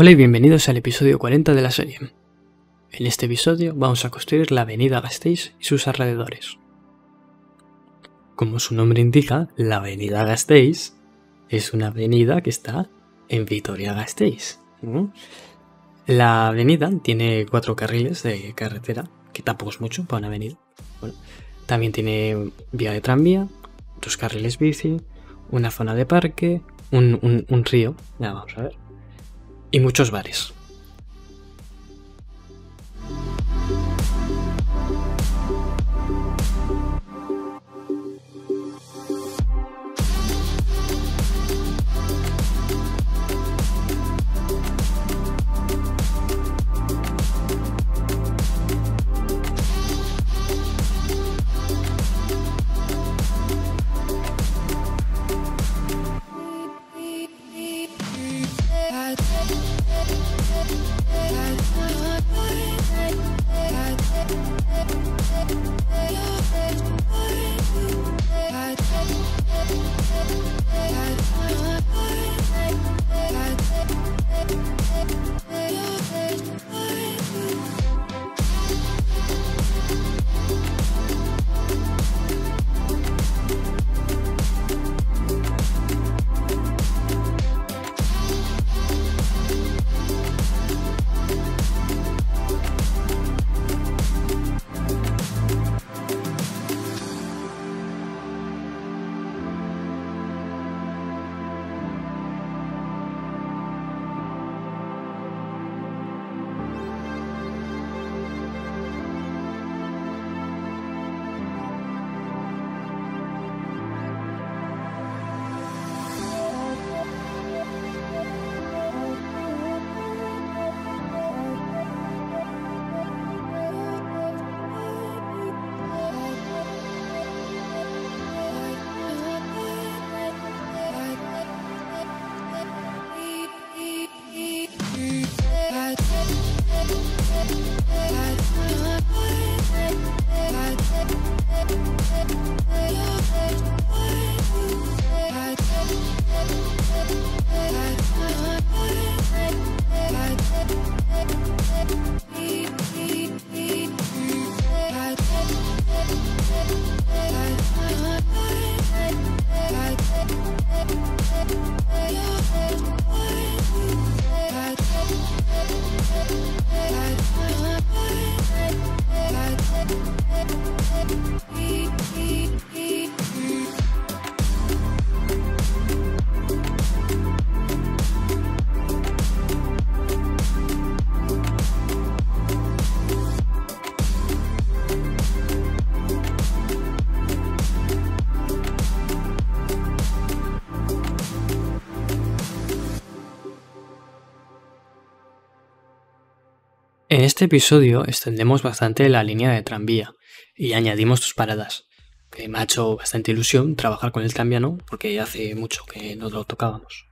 Hola y bienvenidos al episodio 40 de la serie. En este episodio vamos a construir la avenida Gasteiz y sus alrededores. Como su nombre indica, la avenida Gasteiz es una avenida que está en Vitoria-Gasteiz. La avenida tiene cuatro carriles de carretera, que tampoco es mucho para una avenida. también tiene vía de tranvía, dos carriles bici, una zona de parque, un, un río, ya vamos a ver, y muchos bares. este episodio extendemos bastante la línea de tranvía y añadimos tus paradas, que me ha hecho bastante ilusión trabajar con el tranviano porque hace mucho que no lo tocábamos.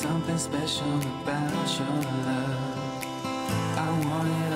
something special about your love. I want it.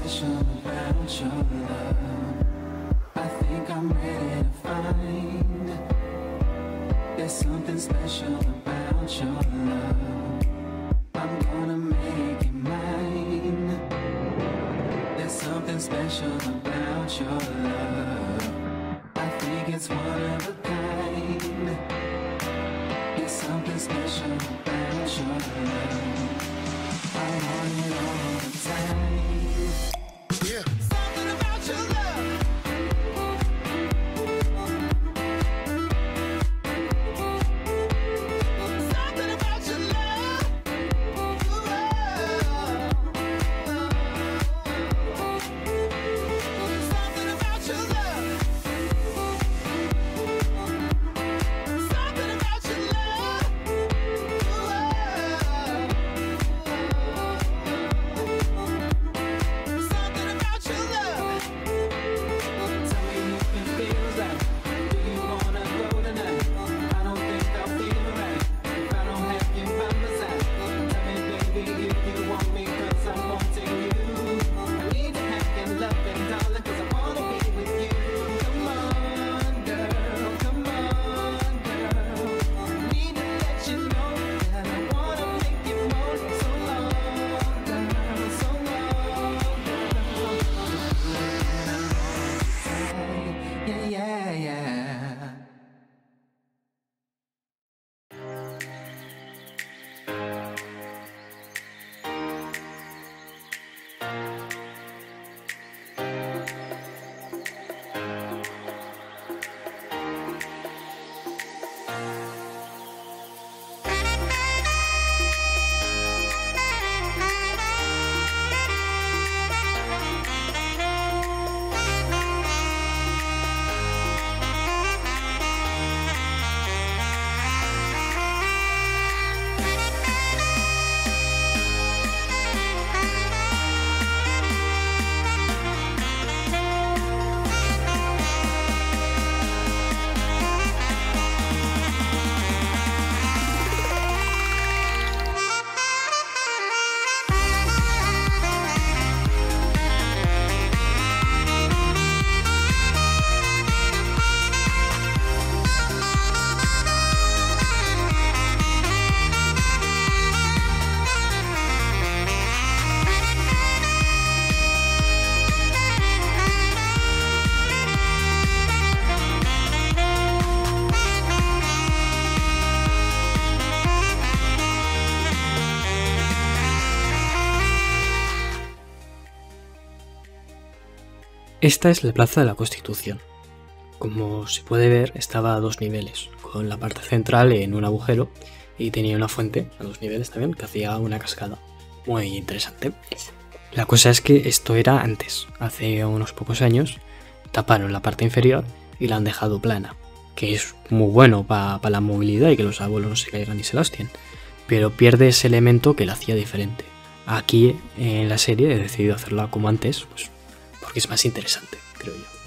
special about your love. I think I'm ready to find There's something special about your love. I'm gonna make it mine. There's something special about your love. I think it's one of a Esta es la Plaza de la Constitución. Como se puede ver, estaba a dos niveles, con la parte central en un agujero y tenía una fuente a dos niveles también que hacía una cascada. Muy interesante. La cosa es que esto era antes, hace unos pocos años, taparon la parte inferior y la han dejado plana, que es muy bueno para la movilidad y que los abuelos no se caigan y se lastien, pero pierde ese elemento que la hacía diferente. Aquí en la serie he decidido hacerla como antes, pues porque es más interesante, creo yo.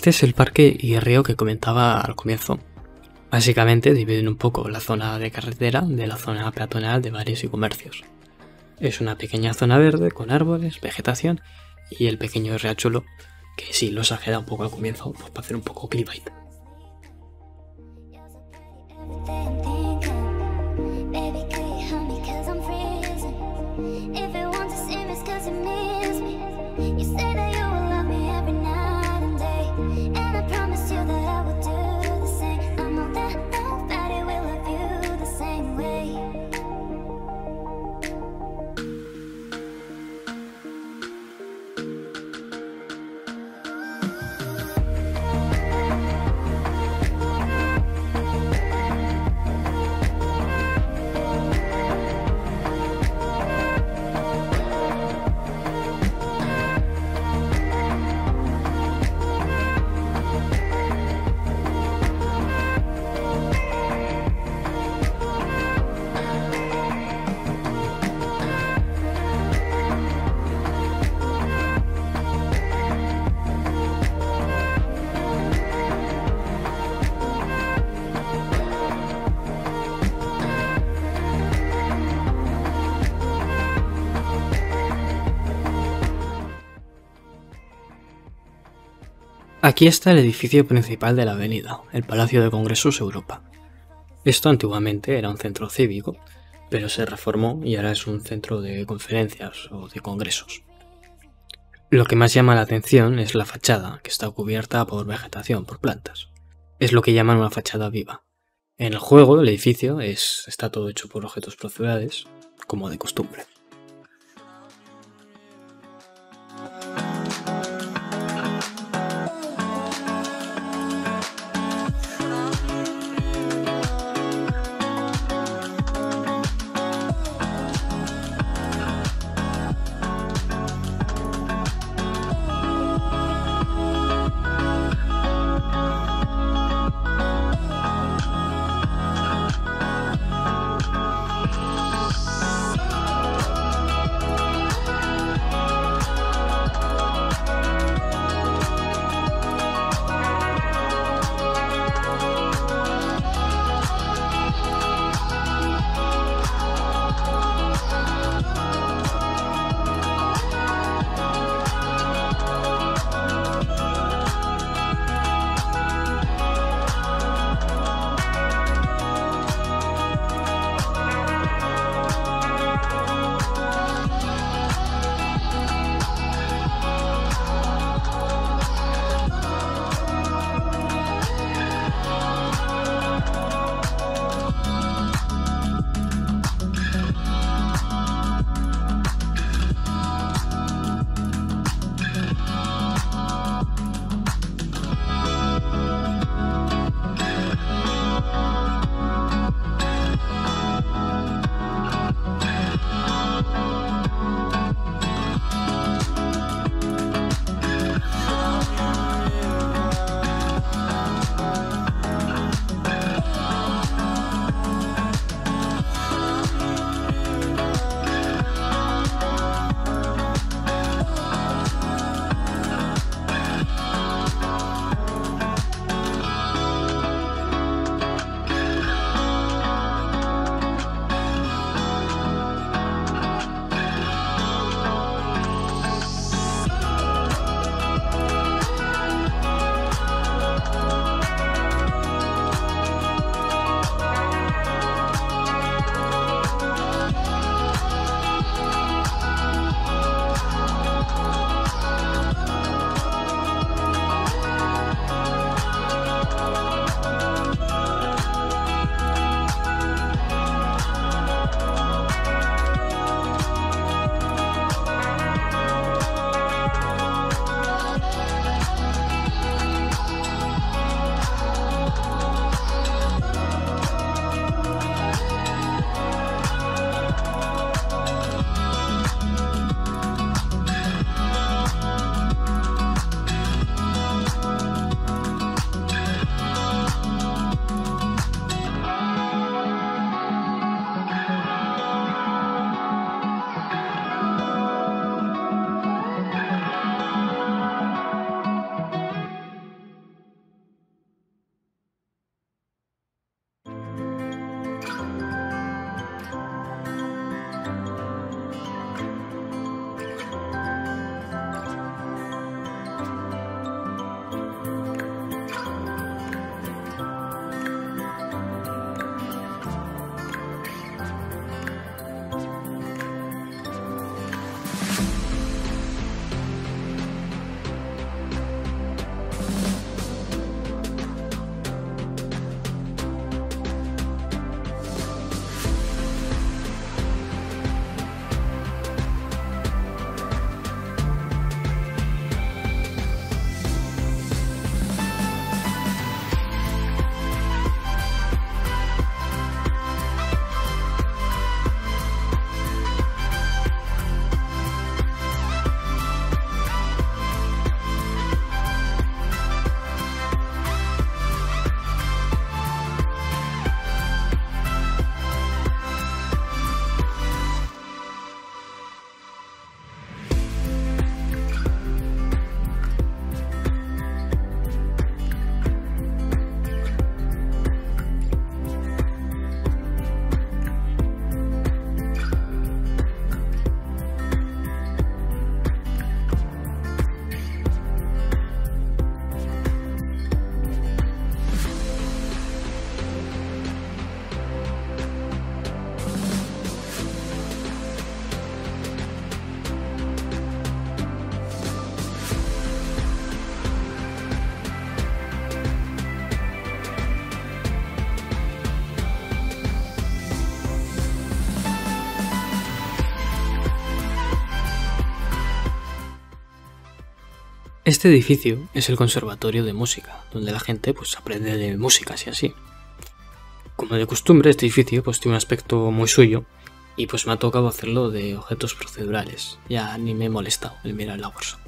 Este es el parque y río que comentaba al comienzo. Básicamente dividen un poco la zona de carretera de la zona peatonal de bares y comercios. Es una pequeña zona verde con árboles, vegetación y el pequeño riachuelo que sí lo exagera un poco al comienzo pues, para hacer un poco clickbait. Aquí está el edificio principal de la avenida, el Palacio de Congresos Europa. Esto antiguamente era un centro cívico, pero se reformó y ahora es un centro de conferencias o de congresos. Lo que más llama la atención es la fachada, que está cubierta por vegetación, por plantas. Es lo que llaman una fachada viva. En el juego, el edificio es, está todo hecho por objetos procedurales, como de costumbre. Este edificio es el conservatorio de música, donde la gente pues aprende de música y así. Como de costumbre, este edificio pues tiene un aspecto muy suyo y pues me ha tocado hacerlo de objetos procedurales. Ya ni me he molestado el mirar la workshop.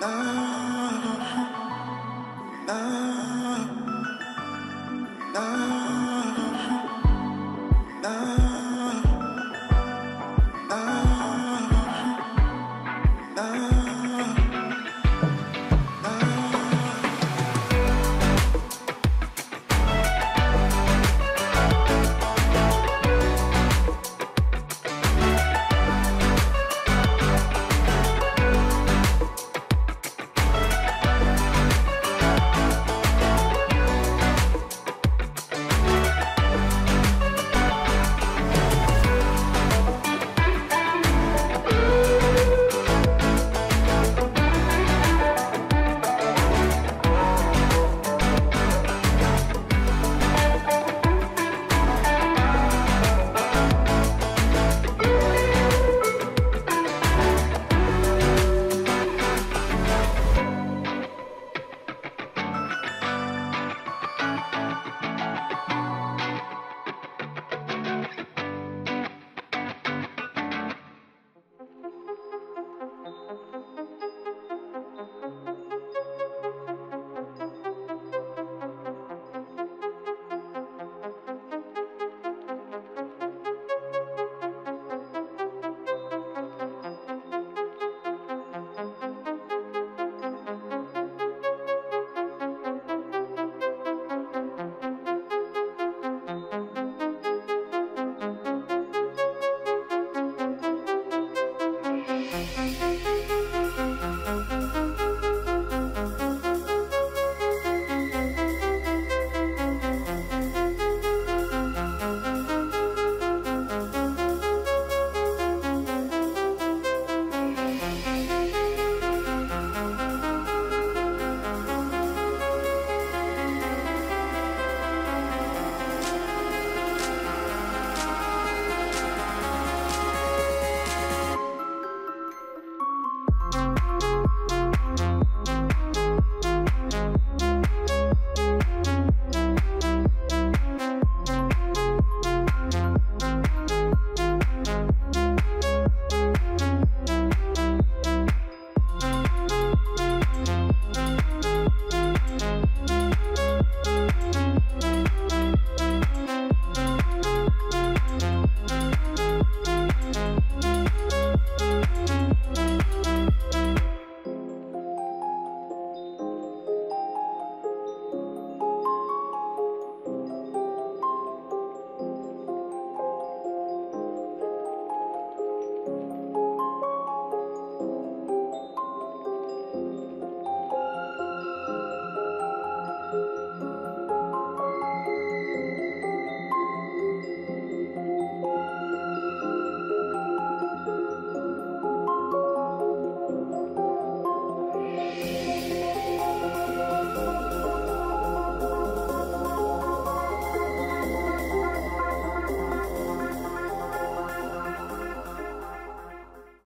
night.